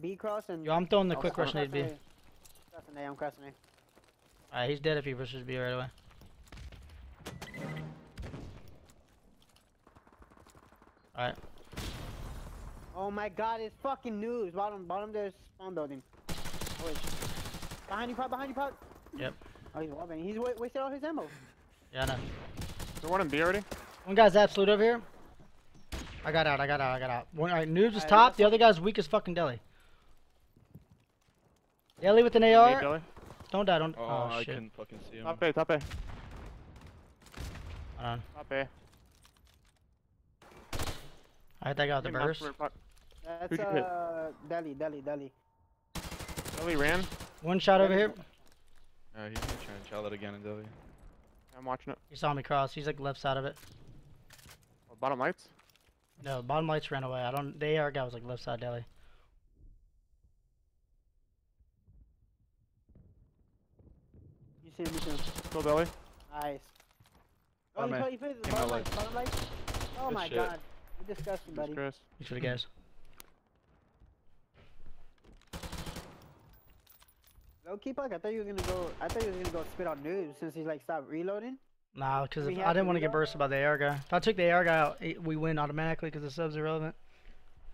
B cross and. Yo, I'm throwing the Oh, quick I'm rush nade B. crossing A. Crossing A, I'm crossing A. Alright, he's dead if he rushes B right away. Alright, Oh my god, it's fucking news. Bottom, bottom there's spawn building. Oh, wait. Behind you, pop, behind you, pop. Yep. Oh, he's wallbanging. He's wa wasted all his ammo. yeah, I know. Is there one in B already? One guy's absolute over here. I got out, I got out, I got out. One, alright, Noobs is Alright, top, let's the other guy's weak as fucking Deli. Deli with an B, AR. Billy. Don't die, don't. Oh, Oh, I shit. couldn't fucking see him. Top A, top A, Hold on. top A. Alright, that got the burst. from her butt. That's Who'd you hit? uh, Deli, Deli, Deli. Billy ran. One shot over here. Uh, he's gonna try and chow that again in deli. I'm watching it. He saw me cross. He's like left side of it. Oh, bottom lights. No, bottom lights ran away. I don't. The AR guy was like left side deli. See him, you see him. Nice. Oh, Bottom you A. you put Came out bottom light, bottom light. Oh Good my shit. god. You're disgusting, buddy. Jesus Christ. Thanks for the guys. Low key puck, I thought you were gonna go. I thought you were gonna go spit on noobs since he's like stopped reloading. Nah, because We if have I didn't want to get bursted by the AR guy. If I took the AR guy out, it- we win automatically because the sub's irrelevant.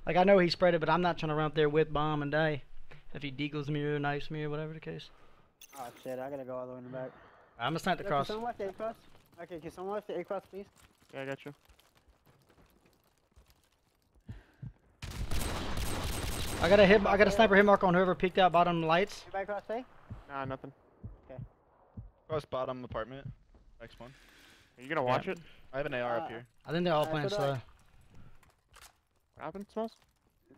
Like I know he spread it, but I'm not trying to run up there with bomb and die. If he deagles me or knifes me or whatever the case. Oh shit, I gotta go all the way in the back. I'm gonna snipe the cross. Can someone watch the A cross? Okay, can someone watch the A cross, please? Yeah, I got you. I got a hit. I got a sniper hit mark on whoever peeked out bottom lights. Anybody cross A? Nah, nothing. Okay. Cross bottom apartment. Next one. Are you gonna watch it? I have an AR Uh, up here. I think they're all Uh, playing so slow. What happened, Smells?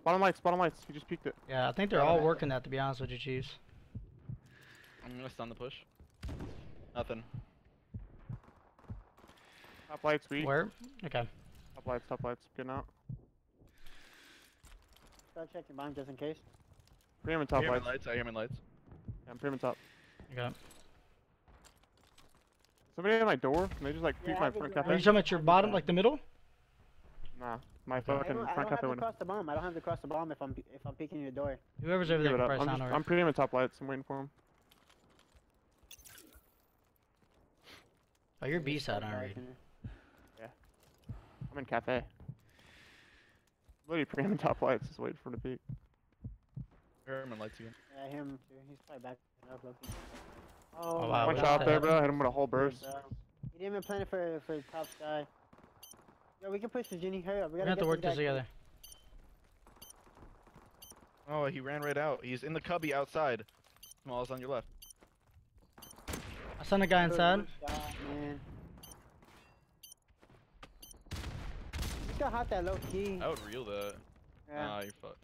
Bottom lights, bottom lights. He just peeked it. Yeah, I think they're all working that to be honest with you, Chiefs. I'm gonna stun the push. Nothing. Top lights, weak. Where? Okay. Top lights, top lights. Getting out. Start checking behind just in case. Premium I top hear him lights. lights. I hear him in lights. Yeah, I'm premium top. Okay. Somebody at my door? Can they just like peek Yeah, my front we- Are you talking about your bottom, like the middle? Nah, my Okay. I fucking don't, I front don't have to window. cross the bomb. I don't have to cross the bomb if I'm if I'm peeking your door. Whoever's over there it up. press I'm, down just. I'm premium top lights. I'm waiting for him. Oh, you're B side, Back aren't you? in there. I'm in cafe. Literally premium top lights. Just waiting for him to peek. I hear him in lights again. Yeah, him too. He's probably back up looking. Oh, Oh, wow, One shot the there, bro. Hit him with a whole burst. God. He didn't even plan it for for top sky. Yo, we can push the genie. Hurry up. We We're gotta gonna have to get work guy this together. Oh, he ran right out. He's in the cubby outside. Small's on your left. I sent a guy inside. shot, man. You got hot that low key. I would reel that. Yeah, Nah, you're fucked.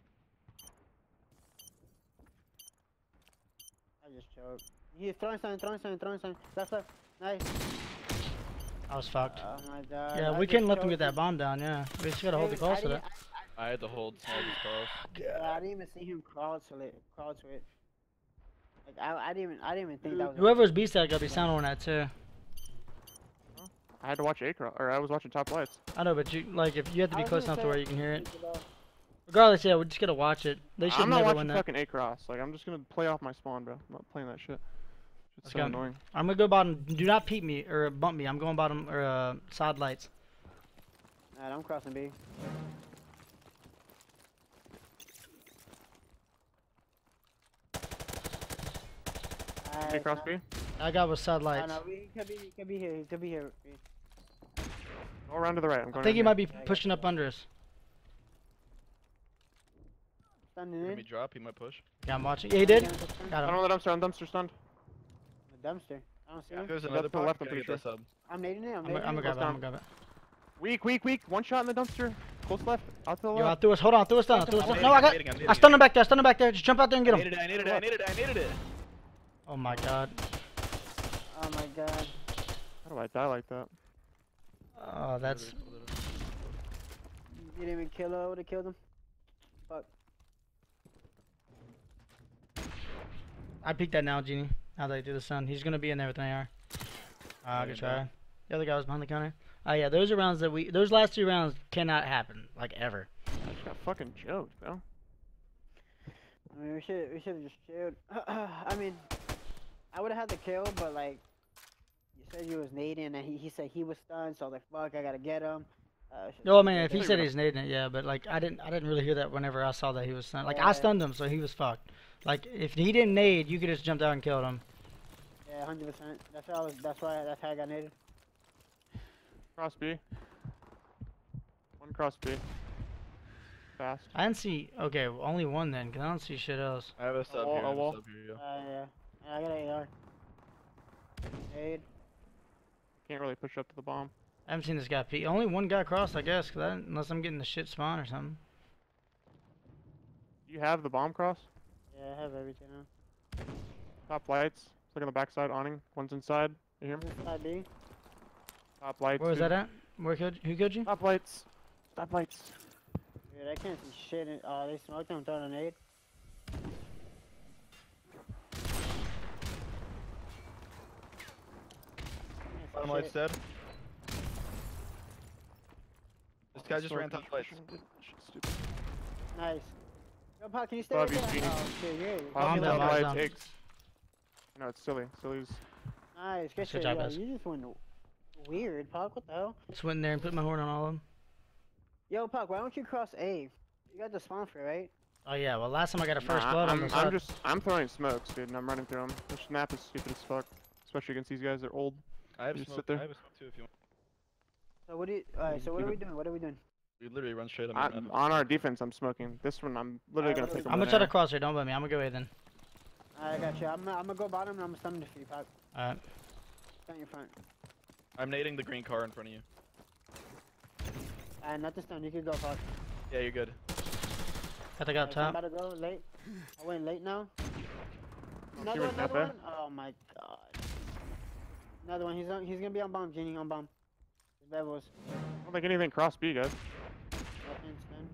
I just choked. He's throwing something, throwing something, throwing something. Left, left. Nice. I was fucked. Oh my god. Yeah, I we just couldn't let them get that bomb down. Yeah, we just gotta hold the Dude, close to didn't- that. I had to hold small cross. I, I didn't even see him crawl to it. Crawl to it. Like I, I didn't even, I didn't even think that was. Whoever's B side gotta be sound on that too. I had to watch A cross, or I was watching top lights. I know, but you like if you have to be close enough to where you can hear it. Regardless, yeah, we just gotta watch it. They should I'm not watching fucking A cross. Like I'm just gonna play off my spawn, bro. I'm not playing that shit. It's so Okay. annoying. I'm gonna go bottom. Do not peep me or bump me. I'm going bottom or uh, side lights. Alright, I'm crossing B. A Alright, cross nah. B. That guy was side Oh, lights. no, he could be, he could be here. He could be here. Go around to the right. I'm going. I think he in might be Yeah, pushing up under us. Standing Let me drop. He might push. Yeah, I'm watching. Yeah, he did. Got Got I'm him. on the dumpster. I'm dumpster stunned. The dumpster. I don't see him. There's That's another to the left. I'm Gotta pretty get that. I'm nading it. I'm I'm gonna it. grab it. I'm gonna grab Weak, weak, weak. One shot in the dumpster. Close left. Out to the left. Yo, I left. threw us. Hold on, threw us down. Take Threw us out. down. No, I got. I'm nading, I stunned him back there. I stunned him back there. Just jump out there and get I him. needed it. I needed it. I needed it. I needed it. Oh my god. Oh my god. How do I die like that? Oh, that's. You didn't even kill her. I would have killed him. Fuck. I peeked that now, Genie. Now that I do the sun, he's gonna be in there with an AR. Ah, Oh, good you're try. The other guy was behind the counter. Oh yeah, those are rounds that we. Those last two rounds cannot happen, like ever. I just got fucking joked, bro. I mean, we should we should have just chilled. I mean, I would have had the kill, but like, you said you was nading, and he, he said he was stunned, so I was like, fuck, I gotta get him. Uh, No, I mean, if he said he's nading it, yeah, but like I didn't, I didn't really hear that whenever I saw that he was stunned. Like Yeah. I stunned him, so he was fucked. Like if he didn't nade, you could just jump out and killed him. Yeah, hundred percent. That's how. I was. That's why. That's how I got naded. Cross B. One cross B. Fast. I didn't see. Okay, only one then, 'cause I don't see shit else. I have a sub wall, here. a I have wall. a sub here. Yeah. Uh, yeah. Yeah. I got an AR. Aid. Can't really push up to the bomb. I haven't seen this guy peek. Only one guy crossed, I guess, 'cause I unless I'm getting the shit spawn or something. You have the bomb cross? Yeah, I have everything now. Top lights. Look on the backside awning. One's inside. You hear me? This is side B. Top lights. Where was dude. that at? Where could who killed you? Top lights. Top lights. Dude, I can't see shit. In, oh, they smoked him throwing an nade. Bottom shit. light's dead. This guy just ran top push, lights. push, push, shit, stupid. Nice. Yo, Pop, can you stay Love right you, there? Genie. Oh, shit, yeah. Top Bomb you down, like- down. eggs. No, it's silly. Silly's. Nice, good Good shit. job, Yo, guys. you just went weird, Pop. What the hell? Just went in there and put my horn on all of them. Yo, Pop, why don't you cross A? You got the spawn for it, right? Oh yeah, well last time I got a first Nah, blood I'm, the I'm side. just, I'm throwing smokes, dude, and I'm running through them. This map is stupid as fuck. Especially against these guys, they're old. I have You smoke. sit there. I have a smoke too if you want. So what do you? Alright, so what are we doing? What are we doing? We literally run straight on I, the on our defense, I'm smoking. This one, I'm literally gonna Alright, pick I'm gonna try to cross here. Don't let me. I'm gonna go A then. I got you. I'm, I'm gonna go bottom and I'm gonna stun this for you, Pop. Alright. Stun your front. I'm nading the green car in front of you. Alright, not the stun. You can go, Pop. Yeah, you're good. Got the guy up Alright, so I'm top. about to go late. I went late now. Another one, another Pepe. one. Oh my god. Another one. He's on. He's gonna be on bomb. Genie on bomb. His levels. I don't think anything cross B, guys. Nothing. Stun.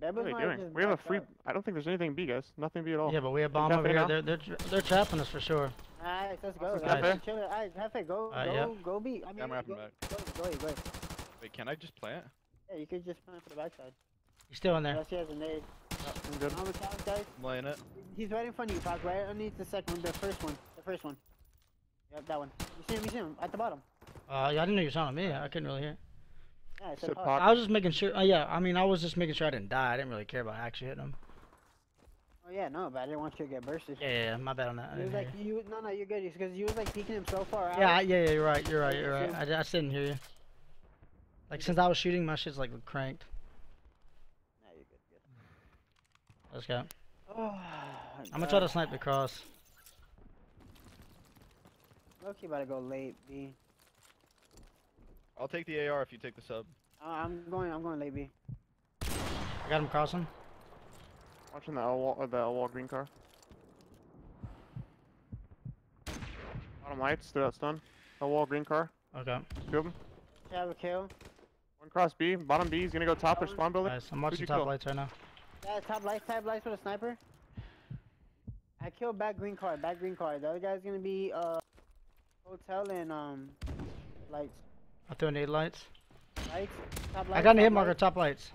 What are they doing? We have a free. up. I don't think there's anything B, guys. Nothing B at all. Yeah, but we have bomb over here. now? They're they're tra- they're trapping us for sure. Alright, let's go. What's Let's up, Cafe? chill. Alright, Cafe, go, Alright, go, yep. go B. I mean, Yeah, I'm wrapping go, back. Go, go, ahead, go. Wait, can I just plant? Yeah, you could just plant for the backside. He's still in there. Unless he has a nade. I'm good. On the couch, guys. I'm laying it. He's right in front of you, Pop. Right underneath the second one. The first one. The first one. Yep, that one. You see him? You see him? At the bottom. Uh, yeah, I didn't know you were talking to me. I couldn't really hear. Yeah, it said Said Pop. Pop. I was just making sure. Uh, yeah, I mean, I was just making sure I didn't die. I didn't really care about actually hitting him. Oh yeah, no, but I didn't want you to get bursted. Yeah, yeah, yeah, my bad on that. I He was like, hear you, no, no, you're good. Because you was like peeking him so far out. Yeah, yeah, yeah, you're right. You're right. You're right. I, I just didn't hear you. Like since I was shooting, my shit's like cranked. Nah, you're good, good. Let's go. Oh, I'm gonna try to snipe the cross. Loki about to go late, B. I'll take the AR if you take the sub. Uh, I'm going. I'm going late, B. I got him crossing. Watching the L wall, or the L wall green car. Bottom lights, through that stun. L wall green car. Okay. Two of them. Have a kill. One cross B. Bottom B. He's gonna go top or spawn building. Nice. I'm watching you top kill? lights right now. Yeah, top lights, top lights with a sniper. I killed back green card, back green card. The other guy's gonna be uh hotel and um lights, I threw nade lights. lights, top lights. I got a top hit marker. lights. Top lights.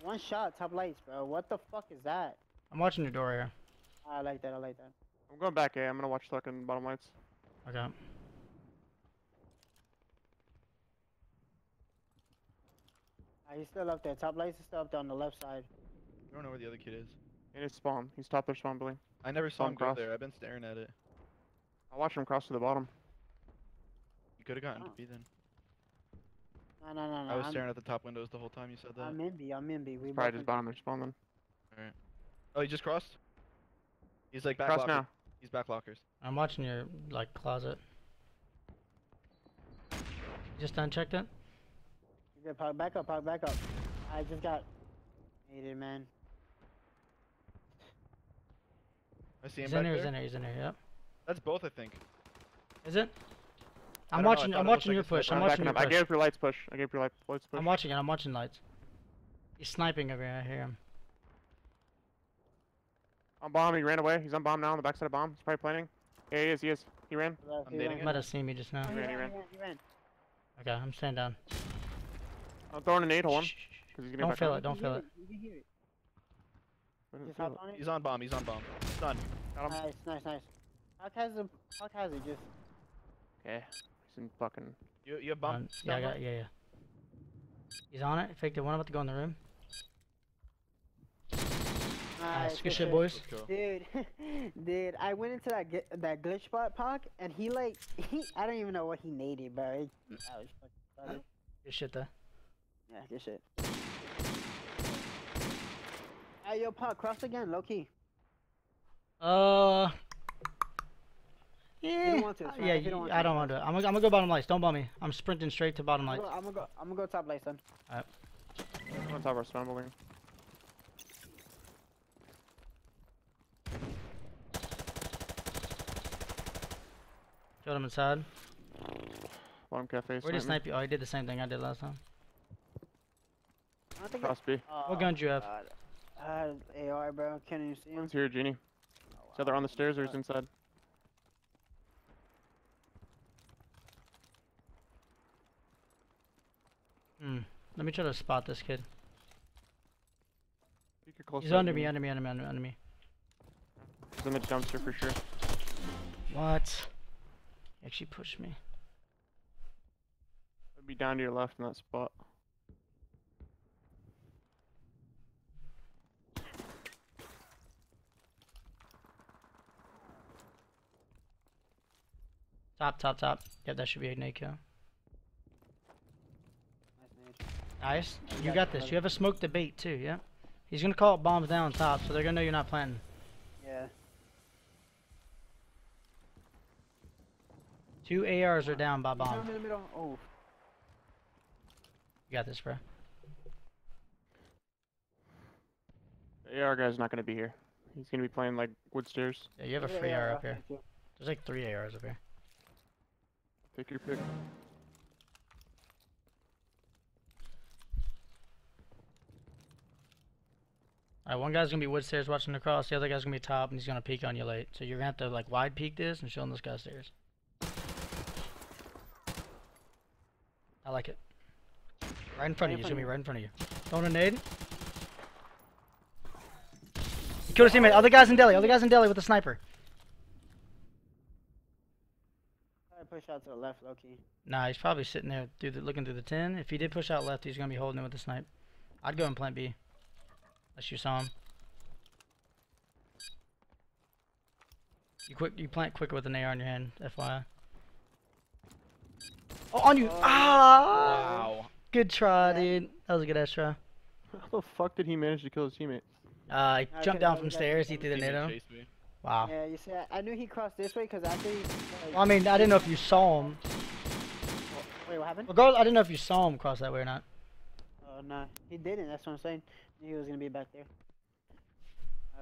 One shot, top lights, bro. What the fuck is that? I'm watching your door here. I like that. I like that. I'm going back A. I'm gonna watch fucking bottom lights. Okay. Uh, he's still up there. Top lights is still up there on the left side. I don't know where the other kid is. In his spawn. He's top their spawn building. I never saw Bomb him go there. I've been staring at it. I watched him cross to the bottom. You could have gotten Oh. to B then. No, no, no, no. I was I'm, staring at the top windows the whole time you said that. I'm in B. I'm in B. We He's probably just in- bottom their spawn then. Oh, he just crossed? He's like back Cross locker. now. He's back lockers. I'm watching your like closet. You just unchecked it? You good, Pog? Back up, Pog. Back up. I just got hated, man. I see him He's back in there. there. He's in there. He's in there. Yep. That's both, I think. Is it? I I'm don't know, I watching. I'm watching like your push. I'm I'm watching your up. I push. gave your lights push. I gave your light, lights push. I'm watching it. I'm watching lights. He's sniping over here. I hear him. On bomb. He ran away. He's on bomb now on the backside of bomb. He's probably planning. Yeah, he is. He is. He ran. Uh, Left, I'm he dating ran. it. Might have seen me just now. He ran, ran, he he ran. ran, he ran. Okay, I'm standing down. I'm throwing a nade. Hold on. Don't back feel it. Don't You feel it. You can hear it. Just hop on it. He's on bomb. He's on bomb. Done. Got him. Nice, nice, nice. Hawk has him. Hawk has it. Just Okay. He's in fucking. You you have bomb. Um, yeah, I Down got. Yeah, yeah. He's on it. Faked it. One about to go in the room. Nice. Good shit, boys. Dude, dude, I went into that that glitch spot, Pac, and he like he I don't even know what he naded, bro. It, that was fucking funny. Good shit though. Yeah, good shit. Hey, yo, Pac, cross again, low key. Uh. don't Yeah. want to, it's uh, fine. yeah. You don't want I to, don't want to. I'm gonna, I'm gonna go bottom lights. Don't bomb me. I'm sprinting straight to bottom lights. I'm gonna go. I'm gonna go top left, son. I'm on top of our stone building. Showed him inside. Bottom cafe. Where did he snipe you? Oh, he did the same thing I did last time. I think. Cross B. Oh, What gun do you have? God. I had AR, bro. Can't even see him. One's here, Genie. He's either on the stairs or he's inside. Hmm. Let me try to spot this kid. You could close He's under me, under me, under me, under, under me. He's in the dumpster for sure. What? He actually pushed me. I'd be down to your left in that spot. Top, top, top. Yep, that should be a nade kill. Nice. Nice. You got got this. You have a smoke debate too, yeah? He's gonna call it bombs down top, so they're gonna know you're not planting. Yeah. Two ARs are down by He's bomb. in the middle. Oh, You got this, bro. The AR guy's not gonna be here. He's gonna be playing like wood stairs. Yeah, you have a free yeah, AR up here. There's like three ARs up here. Take your pick. Alright, one guy's gonna be wood stairs watching the cross, the other guy's gonna be top, and he's gonna peek on you late. So you're gonna have to like wide peek this and show him this guy's stairs. I like it. Right in front of you, me right in front of you. Throwing a nade. He killed his teammate. Other guy's in deli. Other guy's in deli with a sniper. I push out to the left, low key. Nah, he's probably sitting there through the, looking through the tin. If he did push out left, he's gonna be holding it with the snipe. I'd go in plant B. Unless you saw him. You quick, you plant quicker with an AR in your hand, FYI. Oh, on you! Oh, ah! Wow. Good try, Yeah. dude. That was a good ass try. How the fuck did he manage to kill his teammate? Uh, he I jumped down from stairs. He threw the Teammate nade at him. chased me. Wow. Yeah, you see, I, I knew he crossed this way because after he. Like, Well, I mean, I didn't know if you saw him. wait, what happened? Regardless, I didn't know if you saw him cross that way or not. Oh no, he didn't. That's what I'm saying. He was gonna be back there.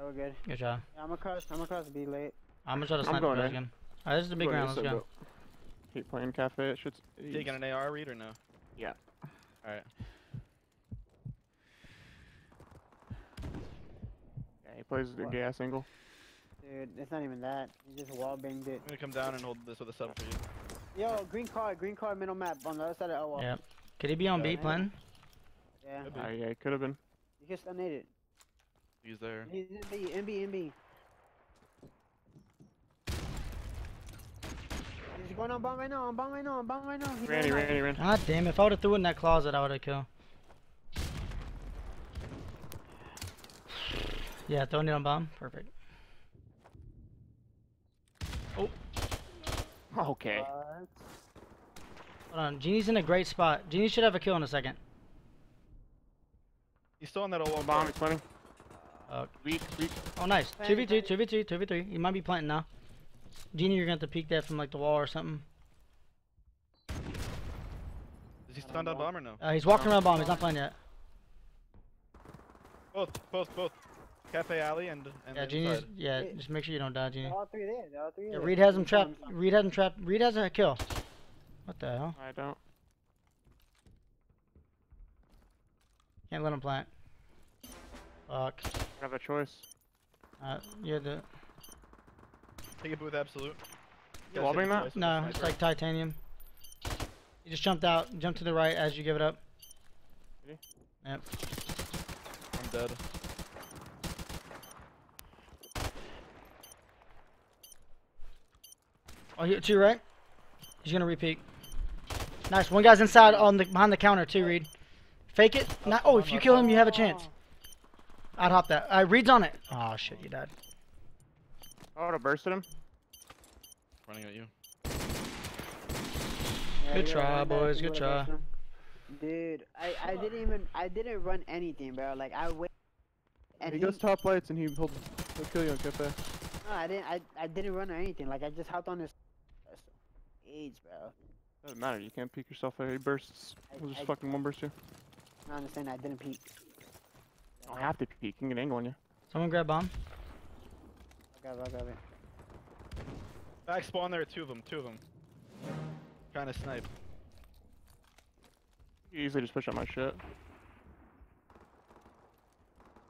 Alright, we're good. Good job. Yeah, I'm across. I'm across B late. I'm gonna try to I'm snipe going you guys A. again. Alright, this is the big Go ahead, round. Let's go. go. Keep playing cafe. It should. Taking an AR read or no? Yeah. Alright. Yeah, he plays the What? gas angle. Dude, it's not even that. He just wall banged it. I'm gonna come down and hold this with a sub for you. Yo, green card, green card, middle map on the other side of L wall. Yeah. Could he be on Yeah, B yeah. planting? Yeah, Uh, yeah, it could have been. you can stun it. He's there. He's in B, in B, in B. He's going on bomb right now, on bomb right now, on bomb right now. He Ran, he going ran, ran. God damn, if I would have threw it in that closet, I would have killed. Yeah, throwing it on bomb. Perfect. Okay. What? Hold on, Genie's in a great spot. Genie should have a kill in a second. He's still on that old wall Bomb, bomb. he's planning. Uh, Weak, weak. Oh, nice. 2v2, 2v2, 2v3. You might be planting now. Genie, you're going to have to peek that from like the wall or something. Is he stunned on bomb or no? Uh, he's walking around bomb. He's not playing yet. Both, both, both. Cafe alley and and Yeah, the Genie's. inside. Yeah, Wait. just make sure you don't die, Genie. They're all three there, they're all three Yeah, there. Reed has him trapped. Reed has him trapped. Reed has a kill. What the hell? I don't. Can't let him plant. Fuck. I have a choice. Uh, you're the. Take it with absolute. You lobbing that? Twice No, it's like titanium. You just jumped out, jump to the right as you give it up. Yep. I'm dead. Oh, you to your right. He's gonna repeat. Nice. One guy's inside on the behind the counter too, Reed. Fake it. Not, oh, if you kill him, you have a chance. I'd hop that. Uh, Reed's on it. Oh shit, you died. I would have bursted him. Running at you. Yeah, Good try, run boys, good try. Dude, I, I didn't even I didn't run anything, bro. Like I wait. And he he, goes top lights and he he'll, he'll kill you on cafe. no, I didn't I, I didn't run or anything. Like I just hopped on this age, bro. Doesn't matter. You can't peek yourself there. He bursts. I- He'll just I- fucking one burst you. I understand I didn't peek. You don't have to peek. You can get an angle on you. Someone grab bomb. I got it, I got it. Back spawn there, two of them, two of them. Kind of snipe. You easily just push up my shit.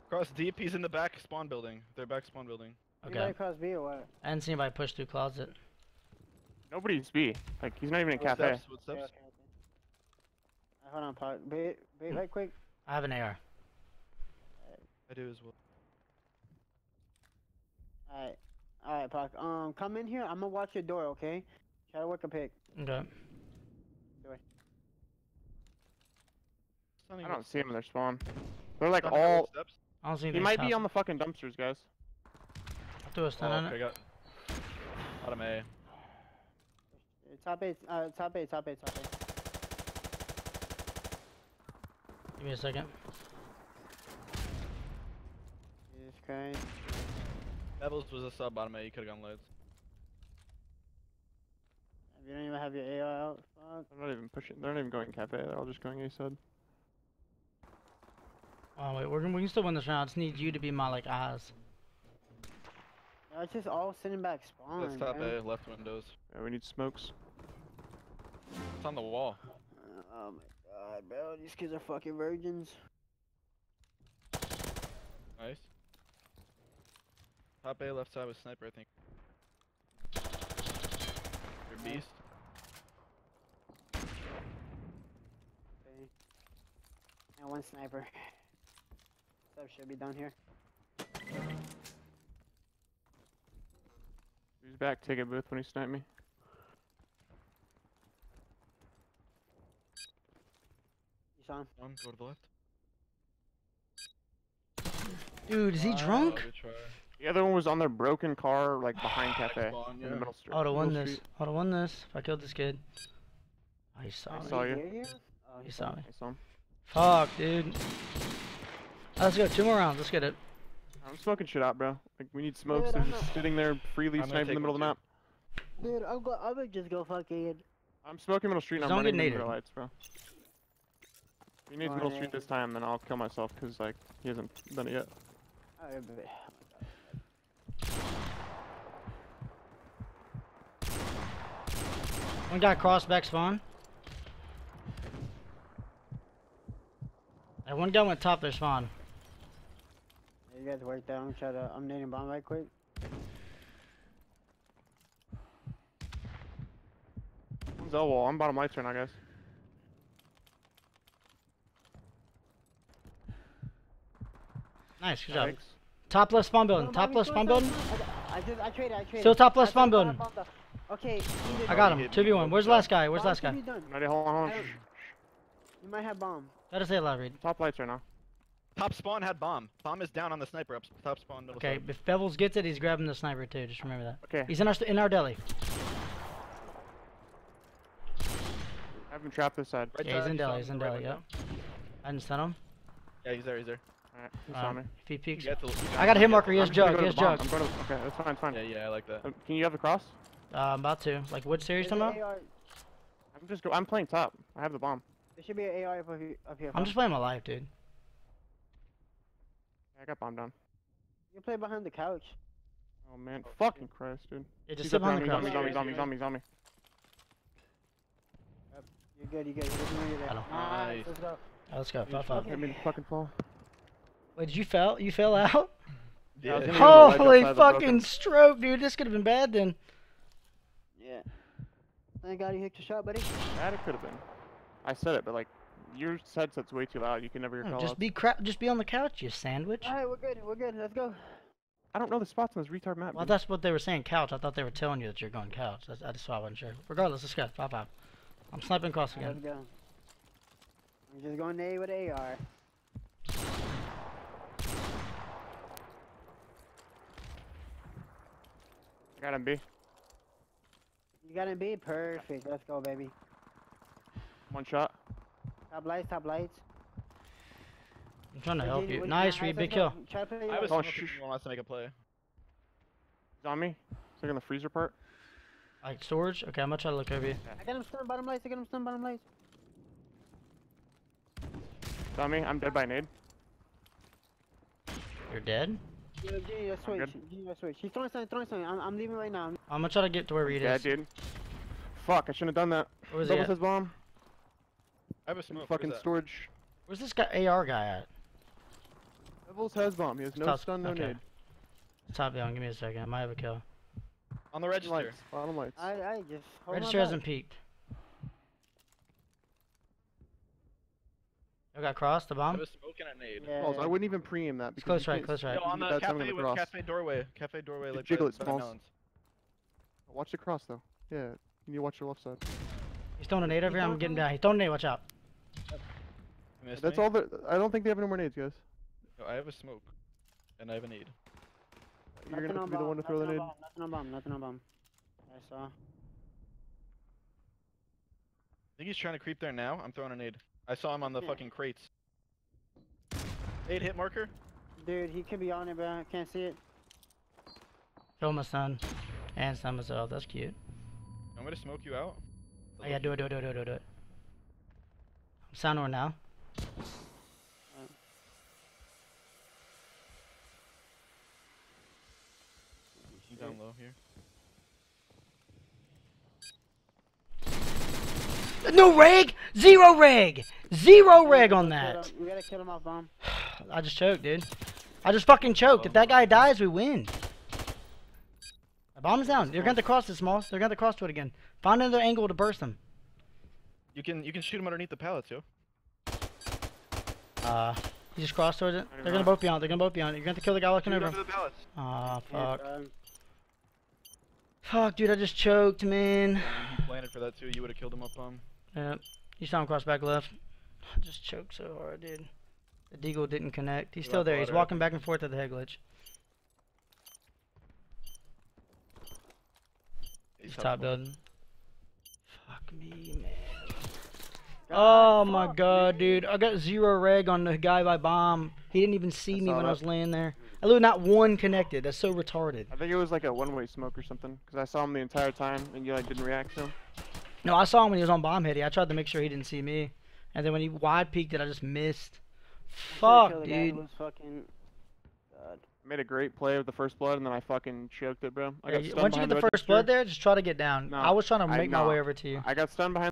Cross deep, he's in the back spawn building. They're back spawn building. Anybody Okay. across B or what? I didn't see anybody push through closet. Nobody's B. Like he's not even in cafe. Footsteps, Okay, footsteps. okay, okay. Hold on, Park. Wait, wait, right quick. I have an AR. I do as well. Alright. Alright, Park. Um, come in here. I'm gonna watch your door, okay? Try to work a pick. Okay. Stunning I don't see him in their spawn. They're like all. footsteps. I don't see He anything. might be on the fucking dumpsters, guys. I'll do a stun Oh, on okay, it. got. Bottom A. Top eight, uh, top eight, top eight, top eight. Give me a second. Jesus Christ. Devils was a sub bottom A, you could've gone loads. You don't even have your AR out. Fuck. They're not even pushing. They're not even going cafe. They're all just going A side. Oh wait, we're we can still win this round. I just need you to be my like eyes. No, it's just all sitting back spawn. That's top bro. A, left windows. Yeah, we need smokes. It's on the wall. Oh my god, bro. These kids are fucking virgins. Nice. Top A, left side with sniper, I think. Your Nice. beast. Okay. And one sniper. Sub should be down here. He's back ticket booth when he sniped me. You? One, go to the left. Dude, is he Wow, drunk? The other one was on their broken car, like behind Back cafe spawn, in the middle street. I would've won this. street. I would've won this if I killed this kid. Oh, he saw I me. saw you. he hear you? Oh, He saw me. I saw him. Fuck, dude. Let's go. Two more rounds. Let's get it. I'm smoking shit out, bro. Like we need smokes. Dude, They're just sitting there freely sniping in the middle of the map. Dude, I'm, go- I'm gonna just go fucking. I'm smoking middle street and Just I'm don't get running into naded. lights, bro. If he needs middle street this time, then I'll kill myself because like he hasn't done it yet. One guy crossed back spawn. And one guy went top their spawn. You guys work that. I'm try to. I'm nading bomb right quick. One's L wall. I'm bottom lights turn, I guys. Nice, good job. Top left spawn building. Top bomb, left he's spawn building. I, I just. I traded. I traded. Still top I left spawn building. Okay. I got him. Two v one. Where's the last guy? Where's the last guy? be. Ready? Hold on, hold on. I don't- Shh. You might have bomb. Gotta say it loud, Reed. Top lights right now. Top spawn had bomb. Bomb is down on the sniper up. Top spawn, middle Okay, side. if Bevels gets it, he's grabbing the sniper too. Just remember that. Okay. He's in our st- in our deli. Have him trapped this side. Right Yeah, he's in deli. him He's in in the right deli. Yep. window. I didn't stun him. Yeah, he's there, he's there. Alright, he saw Um, me. if he peeks, You get to- you I gotta a hit marker. to- He has I'm just jug. He has jug. I'm going to. Okay, that's fine. Fine. Yeah, yeah, I like that. Um, can you have the cross? Uh, I'm about to. Like what series There's talking about? I'm just go. I'm playing top. I have the bomb. There should be an AR up here. Up here I'm just playing my life, dude. I got bomb down. You can play behind the couch. Oh man, fucking Christ, dude. Yeah, just He's sit up behind the behind me. crowd. He's on me. He's on me. He's on me. He's on me. You're good. You're good. You're good. You're good. Nice. Nice. Let's go. Oh, let's go. Five five. fucking- Hit me fucking fall. Wait, did you fell? You fell out? Yeah, I was Yeah. gonna go to the ledge Holy fucking broken. stroke, dude! This could have been bad then. Yeah. Thank God you hit your shot, buddy. That it could have been. I said it, but like, your headset's way too loud. You can never hear Oh, call just outs. be crap. Just be on the couch, you sandwich. Alright, we're good. We're good. Let's go. I don't know the spots on this retard map. Well, dude. that's what they were saying. Couch. I thought they were telling you that you're going couch. That's, I just why I wasn't sure. Regardless, let's go. Five five. I'm sniping across Alright, again. let's go. I'm just going A with AR. I got him B. You got him B? Perfect. Let's go, baby. One shot. Top lights, top lights. I'm trying to help JD, you. Nice alright, Big kill. Try to play I have a. Oh, smoke if sh- anyone wants to make a play. He's on me. He's like in the freezer part. Like storage. Okay, I'm gonna try to look over you. I got him stunned bottom lights. I got him stunned bottom lights. He's on me. I'm dead by nade. You're dead. Yeah, give me a switch. good. Give me a switch. He's throwing something, throwing something. I'm, I'm leaving right now. I'm- I'm gonna try to get to where Reed Dead, is. dude. Fuck, I shouldn't have done that. Where is was Double at? says bomb. I have a smoke. Where's Fucking that? storage. Where's this guy AR guy at? Devils has bomb. He has no Top- stun, no okay. nade. Top down. Give me a second. I might have a kill. On the register. Lights. Bottom lights. I, I just. Register hasn't peaked. I got cross, the bomb. have a smoke and a nade. Yeah. Oh, Balls, I wouldn't even pre-aim that because close right, can't close right. see Yo, on the that time of cafe with cross. cafe doorway. Cafe doorway, Just like jiggle by, it, by the Smalls. melons. Watch the cross though. Yeah, you need to watch your left side. He's throwing a nade over here. I'm getting down. He's throwing a nade. Watch out. You missed That's me? all. The, I don't think they have any more nades, guys. No, I have a smoke. And I have a nade. You're Nothing gonna have to be the one to throw the nothing nade. bomb, Nothing on bomb. Nothing on bomb. I saw. I think he's trying to creep there now. I'm throwing a nade. I saw him on the Yeah. fucking crates. Eight hit marker. Dude, he could be on it, but I can't see it. Kill my son. And stun myself. That's cute. I'm gonna smoke you out. Oh, yeah, do it, do it, do it, do it, do it. I'm sound over now. Down low here. No reg! Zero reg! Zero reg on that! We gotta kill him off bomb. I just choked, dude. I just fucking choked. If that guy dies, we win. The bomb's down. They're going to cross this, Smalls. They're going to cross to it again. Find another angle to burst them. You can you can shoot him underneath the pallets, yo. Uh, he just crossed towards it. They're gonna both be on it. They're gonna both be on it. You're gonna have to kill the guy looking Shoot over under him. the pallets. Aw, Yeah, fuck. Fuck, dude, I just choked, man. He planted for that too. You would have killed him up um. Yep. You saw him cross back left. I just choked so hard, dude. The deagle didn't connect. He's still there. He's walking back and forth at the head glitch. He's top building. Fuck me, man. Oh my god, man. dude. I got zero reg on the guy by bomb. He didn't even see I me when I was laying there. I literally not one connected. That's so retarded. I think it was like a one-way smoke or something. Because I saw him the entire time, and you like didn't react to him. No, I saw him when he was on bomb heady. I tried to make sure he didn't see me. And then when he wide peeked it, I just missed. Fuck, killed guy dude. was fucking. God. I made a great play with the first blood, and then I fucking choked it, bro. I Yeah, got you- stunned once you get the the first register. blood there, just try to get down. No, I was trying to I- make my way over to you. I got stunned behind